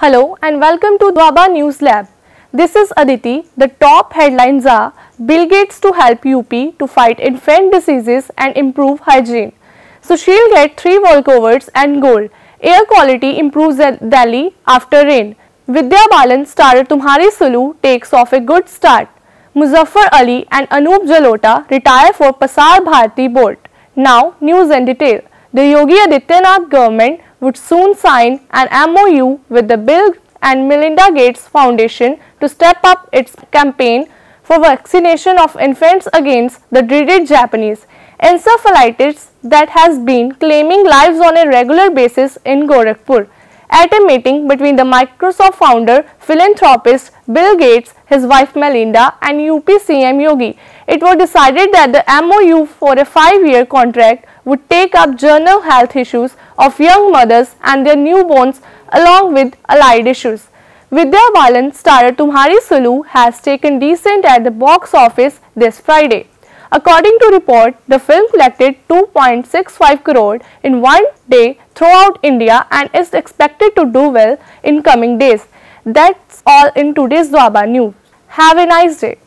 Hello and welcome to Doaba News Lab. This is Aditi. The top headlines are Bill Gates to help UP to fight infant diseases and improve hygiene. Sushil get 3 walkovers and gold. Air quality improves at Delhi after rain. Vidya Balan starrer Tumhari Sulu takes off a good start. Muzaffar Ali and Anup Jalota retire for Prasar Bharati board. Now news and detail. The Yogi Adityanath government would soon sign an MOU with the Bill and Melinda Gates Foundation to step up its campaign for vaccination of infants against the dreaded Japanese encephalitis that has been claiming lives on a regular basis in Gorakhpur. At a meeting between the Microsoft founder, philanthropist Bill Gates, his wife Melinda and UP CM Yogi, it was decided that the MOU for a 5-year contract would take up general health issues of young mothers and their newborns along with allied issues. Vidya Balan starrer Tumhari Sulu has taken decent at the box office this Friday. According to report, the film collected 2.65 crore in one day throughout India and is expected to do well in coming days. That's all in today's Doaba news. Have a nice day.